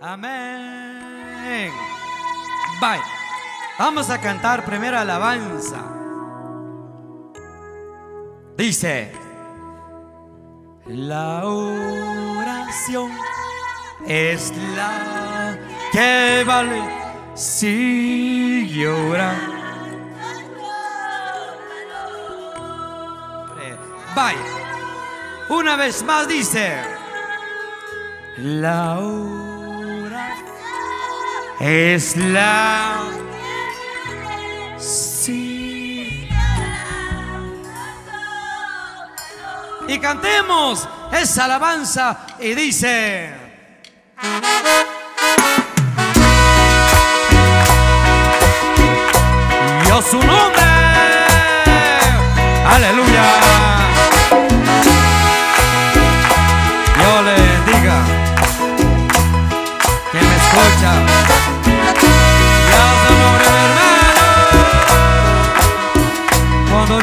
Amén. Bye. Vamos a cantar primera alabanza. Dice, la oración es la que vale si llora. Bye. Una vez más dice, la oración es la sí. Y cantemos esa alabanza y dice. Yo su nombre. Aleluya. Cuando